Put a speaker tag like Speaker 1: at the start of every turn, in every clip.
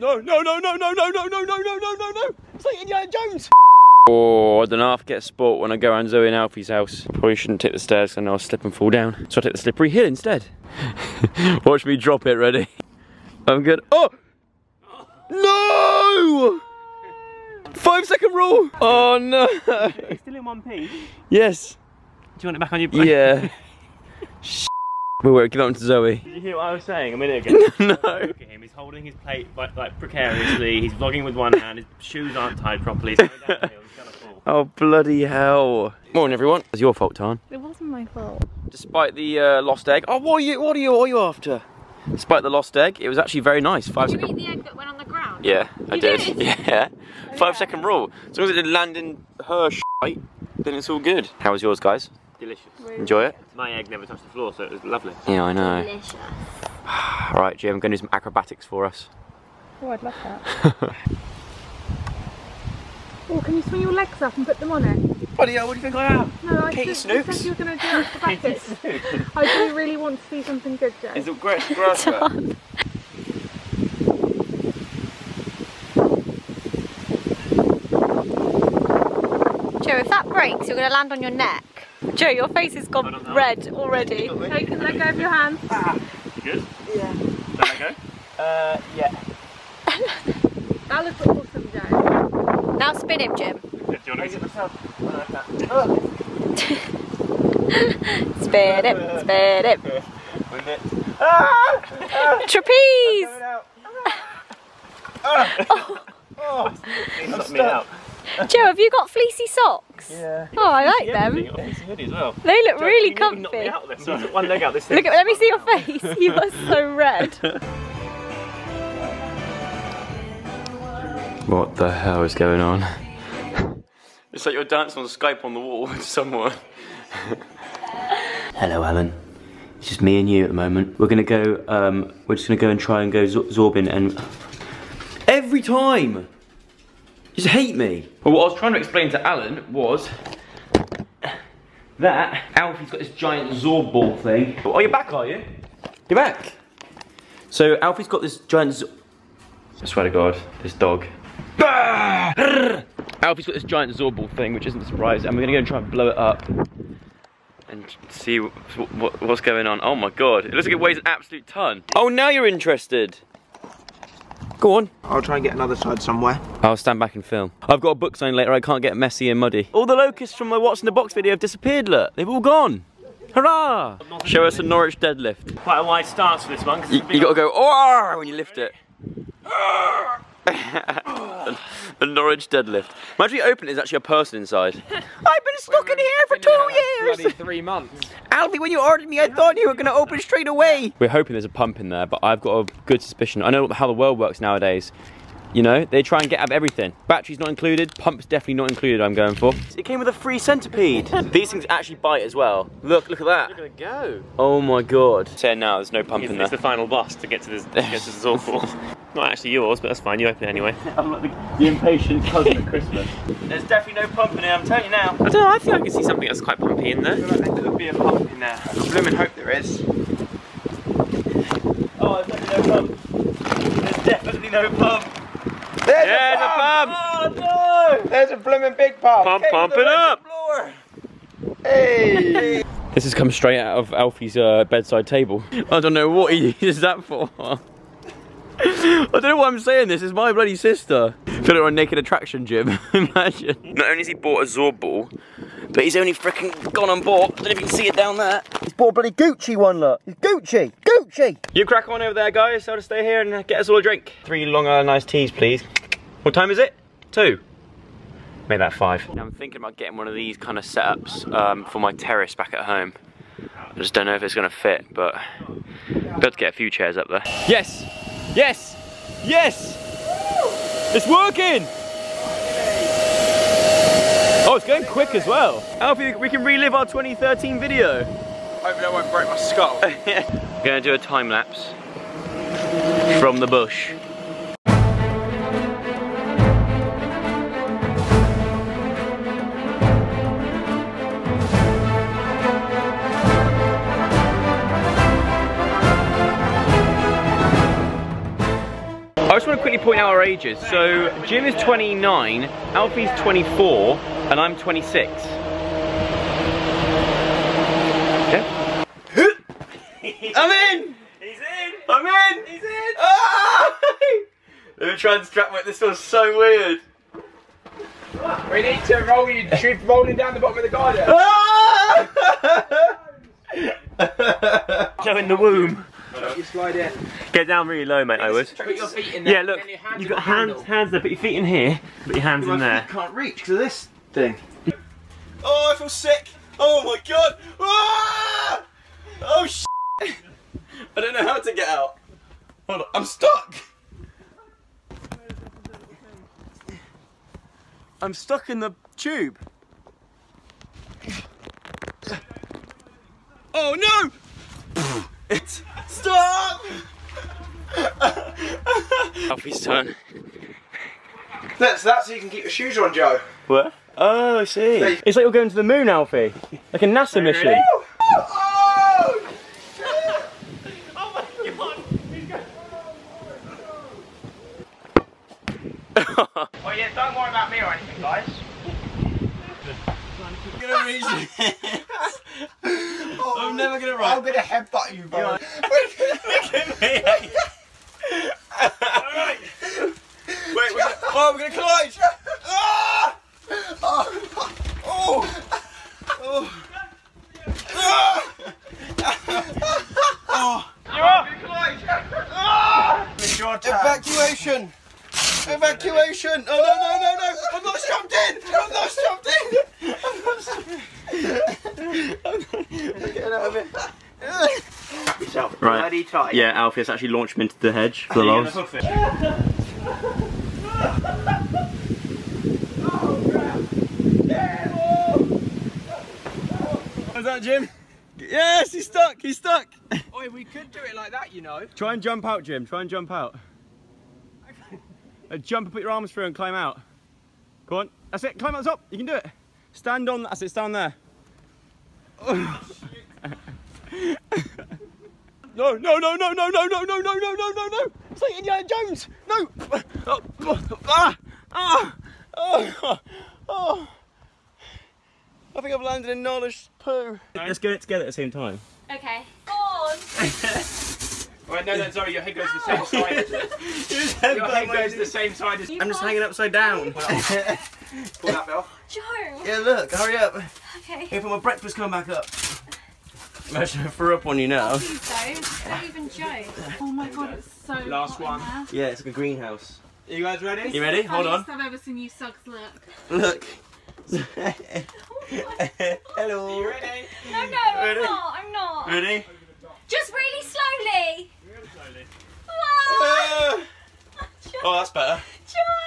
Speaker 1: no, no, no, no, no, no, no, no, no, no, no, no, no. It's like Indiana Jones. Oh, I don't know if I get sport when I go around Zoe and Alfie's house. Probably shouldn't take the stairs because I know I'll slip and fall down. So I take the slippery hill instead. Watch me drop it, ready? I'm good. Oh! No! Five second rule! Oh no!
Speaker 2: It's still in one piece.
Speaker 1: Yes.
Speaker 2: Do you want it back on your
Speaker 1: Yeah. Shh. We'll wait, give that one to Zoe.
Speaker 2: Did you hear what I was saying a minute ago?
Speaker 1: no.
Speaker 2: Look at him, he's holding his plate like, like precariously, he's vlogging with one hand, his shoes aren't tied properly, he's going down the hill, he's gonna fall.
Speaker 1: Oh, bloody hell. Morning, everyone. It's your fault, Tan.
Speaker 3: It wasn't my fault.
Speaker 1: Despite the uh, lost egg. Oh, what are you? What are you? What are you after? Despite the lost egg, it was actually very nice. Five
Speaker 3: Did you eat the egg that went on the ground?
Speaker 1: Yeah, I did.
Speaker 3: did?
Speaker 1: Yeah. Five second rule. As long as it didn't land in her shite, then it's all good. How was yours, guys?
Speaker 2: Delicious.
Speaker 1: Enjoy it.
Speaker 2: My egg never touched the floor, so it was lovely.
Speaker 1: Yeah, I know.
Speaker 3: Delicious.
Speaker 1: All right, Jim, I'm going to do some acrobatics for us.
Speaker 3: Oh, I'd love that. oh, can you swing your legs up and put them on it?
Speaker 1: Bloody hell, what do you think I am?
Speaker 3: No, I
Speaker 1: Katie
Speaker 3: just
Speaker 1: Snooks?
Speaker 3: you said you were going to do acrobatics. I do really want to see something good, Joe.
Speaker 1: It's a great grass.
Speaker 3: Joe, if that breaks, you're going to land on your neck. Joe, your face has gone red already. Take a let go of your hands.
Speaker 2: You good? Yeah. Let that go?
Speaker 1: Uh, yeah.
Speaker 3: That looks awesome, Joe. Now spin him, Jim.
Speaker 2: Do you want to get myself?
Speaker 3: Spin him, spin him.
Speaker 1: With it.
Speaker 3: Trapeze!
Speaker 2: Knock oh. me out.
Speaker 3: Joe, have you got fleecy socks?
Speaker 1: Yeah.
Speaker 3: Oh, I like them.
Speaker 2: you got a piece of hoodie as well.
Speaker 3: They look really
Speaker 2: You nearly me
Speaker 3: comfy.
Speaker 2: out there. So one leg out this thing.
Speaker 3: Look at, let me see your face. You are so red.
Speaker 1: What the hell is going on? It's like you're dancing on Skype on the wall with someone. Hello, Alan. It's just me and you at the moment. We're gonna go. Um, we're just gonna go and try and go Zor- Zorbin and. Every time. You just hate me. Well, what I was trying to explain to Alan was that Alfie's got this giant Zorb ball thing. Oh, you're back, are you? You're back. So Alfie's got this giant. Z- I swear to God, this dog. Alfie's got this giant Zorball thing, which isn't a surprise, and we're gonna go and try and blow it up and see what, what, what's going on. Oh my god, it looks like it weighs an absolute ton. Oh, now you're interested. Go on.
Speaker 4: I'll try and get another side somewhere.
Speaker 1: I'll stand back and film. I've got a book sign later, I can't get messy and muddy. All the locusts from my What's in the Box video have disappeared, look. They've all gone. Hurrah! Show us a Norwich deadlift.
Speaker 2: Quite a wide stance for this one.
Speaker 1: You,
Speaker 2: it's
Speaker 1: you gotta go, oh, when you lift it. a Norwich deadlift. Imagine you open it, there's actually a person inside. I've been stuck in here for two years.
Speaker 4: three months.
Speaker 1: Alfie, when you ordered me, I thought you were gonna open straight away. We're hoping there's a pump in there, but I've got a good suspicion. I know how the world works nowadays. You know, they try and get out of everything. Battery's not included, pump's definitely not included, I'm going for. It came with a free centipede. These things actually bite as well. Look, look at that.
Speaker 2: Look at it go.
Speaker 1: Oh my god. Saying now, there's no pump
Speaker 2: It's,
Speaker 1: in there.
Speaker 2: it's the final boss to get to this. To get to this awful. Not actually yours, but that's fine. You open it anyway.
Speaker 1: I'm like the, the impatient cousin at Christmas. There's definitely no pump in it, I'm telling you now.
Speaker 2: I don't know. I think I can see something that's quite pumpy in there.
Speaker 4: There could be a pump in there. I blooming hope there is.
Speaker 1: Oh, there's definitely no pump. There's definitely no pump.
Speaker 4: There's
Speaker 2: There's a pump.
Speaker 1: Oh no!
Speaker 4: There's a blooming big pump.
Speaker 2: Pump, pump it up.
Speaker 4: Hey.
Speaker 1: This has come straight out of Alfie's uh, bedside table. I don't know what he uses that for. I don't know why I'm saying this, it's my bloody sister. Put it on Naked Attraction Jim, imagine. Not only has he bought a Zorb ball, but he's only freaking gone and bought, I don't know if you can see it down there. He's bought a bloody Gucci one, look. It's Gucci, Gucci. You crack on over there, guys. I'll just stay here and get us all a drink. Three long Island iced teas, please. What time is it? Two. Make that five. Now I'm thinking about getting one of these kind of setups um, for my terrace back at home. I just don't know if it's gonna fit, but I'll be able to get a few chairs up there. Yes! Yes! Yes! It's working! Oh, it's going quick as well. Alfie, we can relive our 2013 video.
Speaker 4: Hopefully I won't break my skull.
Speaker 1: We're gonna do a time lapse from the bush. Point out our ages. So Jim is 29, Alfie's 24, and I'm 26. Yeah. I'm in.
Speaker 2: He's in!
Speaker 1: I'm in.
Speaker 2: He's in!
Speaker 1: Ah! Let me try and strap my. This feels so weird.
Speaker 4: We need to roll you, shift rolling down the bottom of the garden.
Speaker 1: Ah!
Speaker 2: Joe in the womb.
Speaker 4: You slide in.
Speaker 2: Get down really low, mate, I would.
Speaker 4: Put your feet in there.
Speaker 2: Yeah, look,
Speaker 4: your hands
Speaker 2: you've got hands,
Speaker 4: handle.
Speaker 2: hands there, put your feet in here, put your hands in there.
Speaker 1: can't reach because of this thing. Oh, I feel sick. Oh my god. Ah! Oh sh! I don't know how to get out. Hold on, I'm stuck. I'm stuck in the tube. Oh no! It's stop! Alfie's turn.
Speaker 4: That's that so you can keep your shoes on, Joe.
Speaker 1: What? Oh, I see.
Speaker 4: Hey.
Speaker 1: It's like you're going to the moon, Alfie. Like a NASA mission.
Speaker 4: Oh! My god. Oh yeah, don't worry about me or anything, guys.
Speaker 1: I'm never gonna run.
Speaker 4: I'm gonna headbutt you, bro.
Speaker 1: Wait, we're gonna, we're gonna collide! Ah!
Speaker 4: oh!
Speaker 1: Oh! Ah! Oh!
Speaker 4: You're up! Ah! It's your turn.
Speaker 1: Evacuation! Evacuation! Oh no no no no! I'm not jumped in! I'm not jumped in! I'm not jumped I'm not getting out of it.
Speaker 4: Yourself
Speaker 1: Right.
Speaker 4: bloody tight.
Speaker 1: Yeah, Alfie has actually launched me into the hedge for the
Speaker 2: You're
Speaker 1: lols.
Speaker 2: gonna hoof it.
Speaker 1: Is that Jim? Yes, he's stuck, he's stuck!
Speaker 4: Oi, we could do it like that, you know.
Speaker 1: Try and jump out, Jim. Try and jump out. Uh, jump and put your arms through and climb out. Go on. That's it. Climb out the top. You can do it. Stand on. That's it. Stand there. no, no, no, no, no, no, no, no, no, no, no, no, no, no. It's like Indiana Jones. No. Oh, ah, ah, oh, oh. I think I've landed in knowledge poo. Let's get it together at the same time.
Speaker 3: Okay. Go on.
Speaker 4: Wait, no, no, sorry, your head goes the same side it. Your head goes the same side as
Speaker 1: I'm just hanging upside down.
Speaker 4: Pull that bit off.
Speaker 3: Joe.
Speaker 1: Yeah, look, hurry up.
Speaker 3: Okay.
Speaker 1: Here for my breakfast coming back up. Imagine I threw up on you now.
Speaker 3: Please don't. Don't even joke.
Speaker 5: Oh my god, it's so
Speaker 4: Last
Speaker 5: hot in
Speaker 4: one.
Speaker 5: there.
Speaker 1: Yeah, it's like a greenhouse.
Speaker 4: You guys ready?
Speaker 1: You ready? Hold on.
Speaker 5: I've ever seen you sucks look.
Speaker 1: Look. Hello.
Speaker 4: You ready?
Speaker 3: No, no, I'm not. I'm not.
Speaker 1: Ready?
Speaker 3: Just really slowly. Ah,
Speaker 1: Ah.
Speaker 3: Joe.
Speaker 1: Oh, that's better.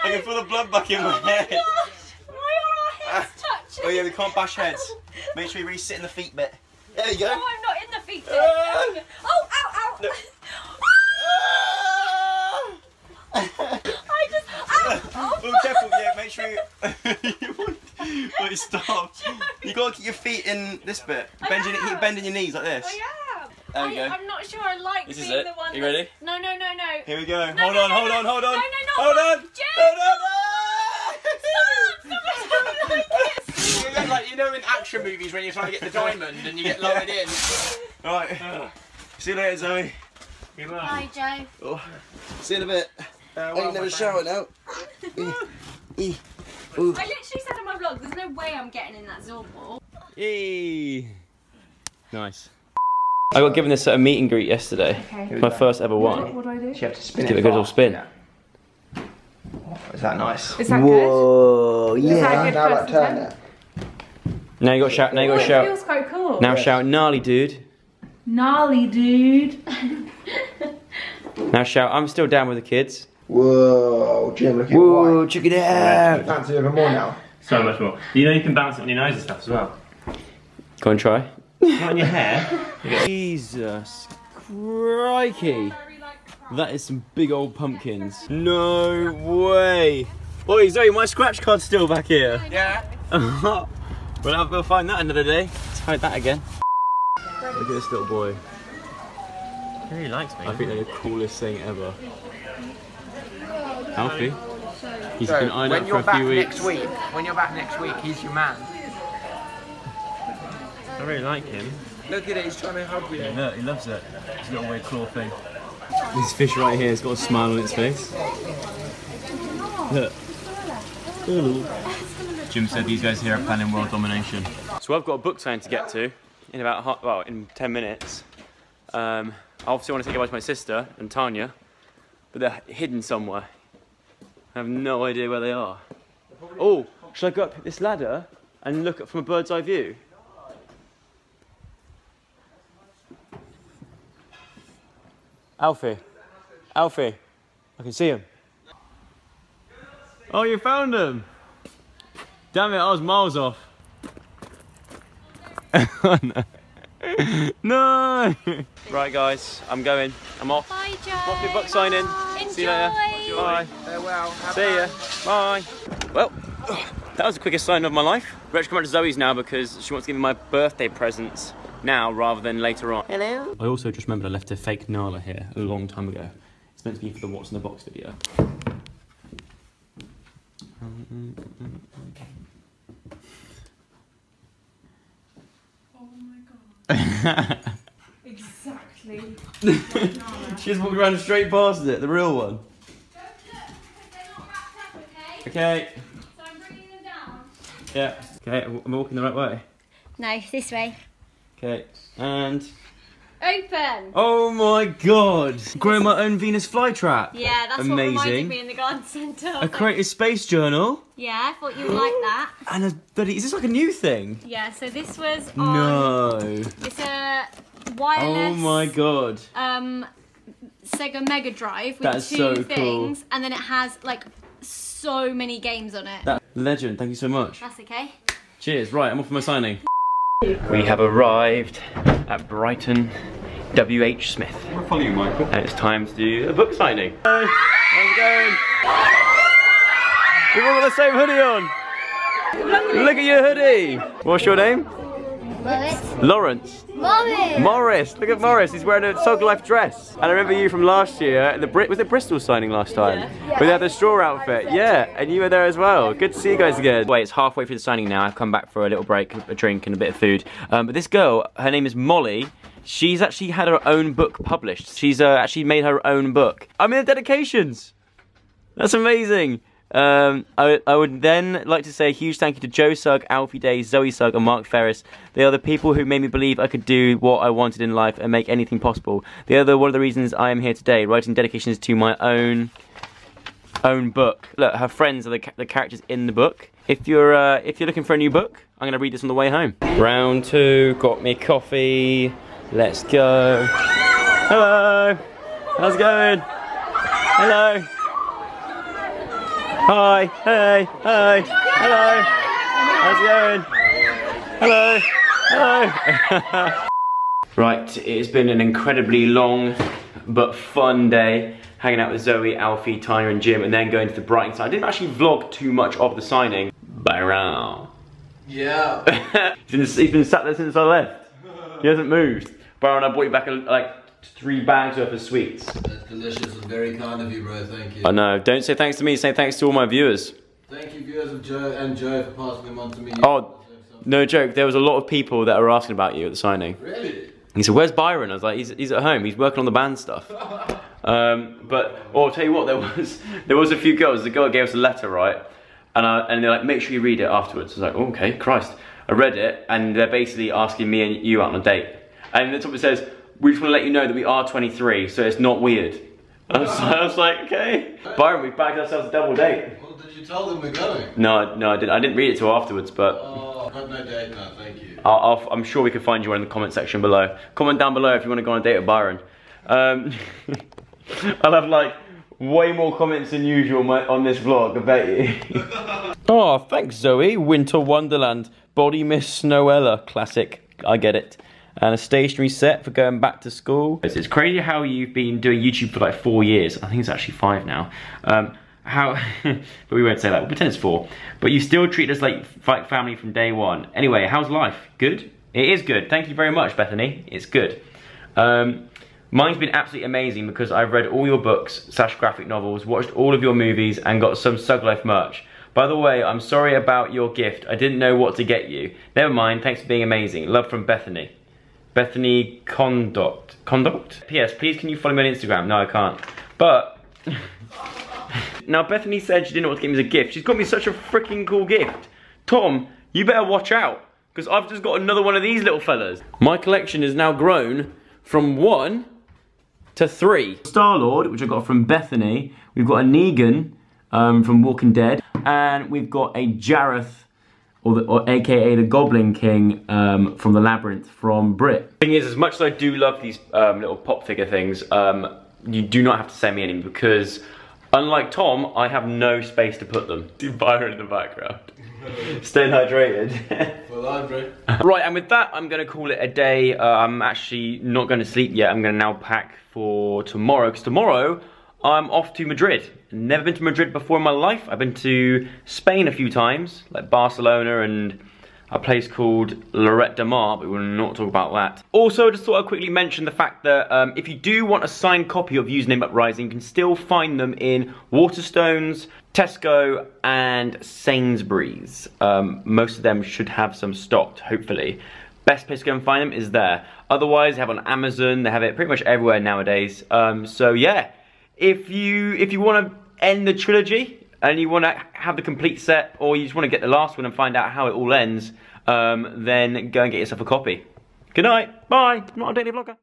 Speaker 1: I can feel the blood back in
Speaker 3: Oh
Speaker 1: my
Speaker 3: my
Speaker 1: head.
Speaker 3: gosh. Why are our heads touching?
Speaker 1: Oh yeah, we can't bash heads. Make sure you really sit in the feet bit. There you go.
Speaker 3: No, I'm not in the feet. bit.
Speaker 1: Ah.
Speaker 3: Oh, ow, ow.
Speaker 1: No.
Speaker 3: I just. Ow. Oh,
Speaker 1: Oh, careful, yeah, make sure you... you want... Wait, stop. You gotta keep your feet in this bit.
Speaker 3: I
Speaker 1: Bend your, keep bending your knees like this.
Speaker 3: I am.
Speaker 1: There we
Speaker 3: I,
Speaker 1: go.
Speaker 3: I'm not sure I like
Speaker 1: This is it.
Speaker 3: the one
Speaker 1: You
Speaker 3: that's-
Speaker 1: ready?
Speaker 3: No, no, no, no.
Speaker 1: Here we go.
Speaker 3: No,
Speaker 1: hold
Speaker 3: no,
Speaker 1: on,
Speaker 3: no,
Speaker 1: hold
Speaker 3: no.
Speaker 1: on, hold on.
Speaker 3: No, no, not
Speaker 1: hold on.
Speaker 3: Jim.
Speaker 1: Hold on.
Speaker 3: Stop, stop, I don't like it.
Speaker 4: You look like you know in action movies when you're trying to get the diamond and you get lowered in.
Speaker 1: Right. See you later, Zoe.
Speaker 2: Good luck.
Speaker 3: Hi, Joe.
Speaker 1: Oh, see you in a bit.
Speaker 4: Uh,
Speaker 1: I
Speaker 4: well,
Speaker 1: ain't never
Speaker 4: my
Speaker 1: showered now.
Speaker 3: I literally said in my vlog, there's no way I'm getting in that Zorball.
Speaker 1: Yay. Nice. I got given this at a meet and greet yesterday.
Speaker 3: Okay.
Speaker 1: My first ever one.
Speaker 5: What do I do?
Speaker 4: You have to spin
Speaker 1: Give
Speaker 4: it
Speaker 1: it a good little spin.
Speaker 4: Yeah. Is that nice?
Speaker 5: Is that good?
Speaker 1: Whoa,
Speaker 5: Is that
Speaker 1: yeah.
Speaker 5: good
Speaker 4: Now
Speaker 5: first
Speaker 4: like turn
Speaker 5: attempt?
Speaker 4: it.
Speaker 1: Now you got to shout. Now you got to shout.
Speaker 5: feels quite cool.
Speaker 1: Now shout gnarly, dude.
Speaker 5: Gnarly, dude.
Speaker 1: Now shout. I'm still down with the kids.
Speaker 4: Whoa, Jim, look at
Speaker 1: Whoa,
Speaker 4: white.
Speaker 1: check it out.
Speaker 4: Fancy even more now.
Speaker 2: So much more. You know you can bounce it on your nose and stuff as well.
Speaker 1: Go and try.
Speaker 2: Not on your hair.
Speaker 1: Jesus crikey. That is some big old pumpkins. No way. Oh, boy, Zoe, my scratch card's still back here.
Speaker 4: Yeah.
Speaker 1: we'll, have, we'll find that another day. Let's hide that again. Look at this little boy.
Speaker 2: He really likes me.
Speaker 1: I think they're the coolest thing ever. Alfie. He's
Speaker 4: So,
Speaker 1: been ironed
Speaker 4: when
Speaker 1: for a few weeks.
Speaker 4: next week, when you're back next week, he's your man.
Speaker 2: I really like him.
Speaker 4: Look at it, he's trying to hug you.
Speaker 1: Look, he loves it. His little weird claw thing. This fish right here has got a smile on its face. Look. Jim said these guys here are planning world domination. So I've got a book signing to get to in about well in 10 minutes. Um, I obviously want to take say goodbye to my sister and Tanya, but they're hidden somewhere. I have no idea where they are. Oh, should I go up this ladder and look at from a bird's eye view? Alfie. Alfie. I can see him. Oh, you found him. Damn it, I was miles off. oh, no. no! Right, guys, I'm going. I'm off.
Speaker 3: Bye, Joe.
Speaker 1: Off your book signing.
Speaker 3: Enjoy.
Speaker 1: See you later. Bye.
Speaker 4: Farewell. Have
Speaker 1: See ya. Bye. Well, that was the quickest sign of my life. We're actually coming to Zoe's now because she wants to give me my birthday presents now rather than later on. Hello. I also just remembered I left a fake Nala here a long time ago. It's meant to be for the What's in the Box video.
Speaker 5: Mm, mm, mm, Exactly.
Speaker 1: She just walked around straight past it, the real one. Okay.
Speaker 3: So I'm bringing them down.
Speaker 1: Yeah. Okay, I'm walking the right way?
Speaker 3: No, this way.
Speaker 1: Okay. And.
Speaker 3: Open.
Speaker 1: Oh my god! Growing my own Venus flytrap.
Speaker 3: Yeah, that's what reminded
Speaker 1: Amazing.
Speaker 3: me in the garden centre.
Speaker 1: A creative space journal.
Speaker 3: Yeah, I thought you would like that.
Speaker 1: And a bloody. Is this like a new thing?
Speaker 3: Yeah, so this was on.
Speaker 1: No.
Speaker 3: It's a wireless.
Speaker 1: Oh my god.
Speaker 3: Um, Sega Mega Drive with
Speaker 1: That's
Speaker 3: two
Speaker 1: so cool.
Speaker 3: things, and then it has like so many games on it.
Speaker 1: That legend. Thank you so much.
Speaker 3: That's okay.
Speaker 1: Cheers. Right, I'm off for my signing. We have arrived at Brighton WH Smith.
Speaker 6: We're following you, Michael.
Speaker 1: And it's time to do a book signing. How's it going? We've all got the same hoodie on. Look at your hoodie. What's your name? Lawrence.
Speaker 3: Mommy.
Speaker 1: Morris. Look at Morris. He's wearing a Sugg Life dress. And I remember you from last year. at The Brit was it Bristol signing last time? Yeah. But they had the straw outfit. Yeah, and you were there as well. Good to see you guys again. Wait, it's halfway through the signing now. I've come back for a little break, a drink, and a bit of food. Um, but this girl, her name is Molly. She's actually had her own book published. She's uh, actually made her own book. I'm in the dedications. That's amazing. Um, I, I would then like to say a huge thank you to Joe Sugg, Alfie Deyes, Zoe Sugg, and Mark Ferris. They are the people who made me believe I could do what I wanted in life and make anything possible. They are the, one of the reasons I am here today, writing dedications to my own own book. Look, her friends are the, ca- the characters in the book. If you're uh, if you're looking for a new book, I'm gonna read this on the way home. Round two, got me coffee. Let's go. Hello. How's it going? Hello. Hi. Hey. Hey. Hello. How's it going? Hello. Hello. right, it's been an incredibly long but fun day hanging out with Zoe, Alfie, Tanya and Jim and then going to the Brighton side. I didn't actually vlog too much of the signing. Byron.
Speaker 6: Yeah.
Speaker 1: he's, been, he's been sat there since I left. He hasn't moved. Byron, I brought you back a, like three bags worth of sweets.
Speaker 6: That's delicious and very kind of you, bro. Thank you.
Speaker 1: I know. Don't say thanks to me. Say thanks to all my viewers.
Speaker 6: Thank you, viewers of Joe and Joe, for passing them on to me.
Speaker 1: Oh, no joke. There was a lot of people that were asking about you at the signing.
Speaker 6: Really?
Speaker 1: He said, "Where's Byron?" I was like, "He's, he's at home. He's working on the band stuff." Um, but oh, I'll tell you what, there was there was a few girls. The girl gave us a letter, right? And I, and they're like, "Make sure you read it afterwards." I was like, oh, "Okay, Christ." I read it, and they're basically asking me and you out on a date. And the top it says, "We just want to let you know that we are 23, so it's not weird." I was, I was like, "Okay." Byron, we've bagged ourselves a double date.
Speaker 6: Well, did you tell them we're going?
Speaker 1: No, no, I didn't. I didn't read it till afterwards, but.
Speaker 6: Oh, I've got no date now, thank you.
Speaker 1: I'll, I'll, I'm sure we can find you one in the comment section below. Comment down below if you want to go on a date with Byron. Um, I'll have like way more comments than usual on my- on this vlog, I bet you. oh, thanks Zoe. Winter Wonderland. Body Miss Snowella. Classic. I get it. And a stationery set for going back to school. It's, crazy how you've been doing YouTube for like four years. I think it's actually five now. Um, how, but we won't say that, we'll pretend it's four. But you still treat us like, family from day one. Anyway, how's life? Good? It is good. Thank you very much, Bethany. It's good. Um, Mine's been absolutely amazing because I've read all your books slash graphic novels, watched all of your movies, and got some Sugg Life merch. By the way, I'm sorry about your gift. I didn't know what to get you. Never mind, thanks for being amazing. Love from Bethany. Bethany Conduct. Conduct? P.S. Please can you follow me on Instagram? No, I can't. But... now, Bethany said she didn't what to get me as a gift. She's got me such a freaking cool gift. Tom, you better watch out. Because I've just got another one of these little fellas. My collection has now grown from one to three. Star-Lord, which I got from Bethany. We've got a Negan um, from Walking Dead. And we've got a Jareth, or, the, or AKA the Goblin King um, from the Labyrinth from Brit. Thing is, as much as I do love these um, little pop figure things, um, you do not have to send me any because unlike Tom, I have no space to put them. Byron in the background. Staying hydrated.
Speaker 6: For library.
Speaker 1: right, and with that, I'm going to call it a day. Uh, I'm actually not going to sleep yet. I'm going to now pack for tomorrow, because tomorrow I'm off to Madrid. Never been to Madrid before in my life. I've been to Spain a few times, like Barcelona and a place called Lloret de Mar, but we'll not talk about that. Also, I just thought I'd quickly mention the fact that um, if you do want a signed copy of Username Uprising, you can still find them in Waterstones, Tesco, and Sainsbury's. Um, most of them should have some stocked, hopefully. Best place to go and find them is there. Otherwise, they have on Amazon, they have it pretty much everywhere nowadays. Um, so yeah, if you if you want to end the trilogy, and you want to have the complete set, or you just want to get the last one and find out how it all ends, um, then go and get yourself a copy. Good night. Bye. Not a daily vlogger.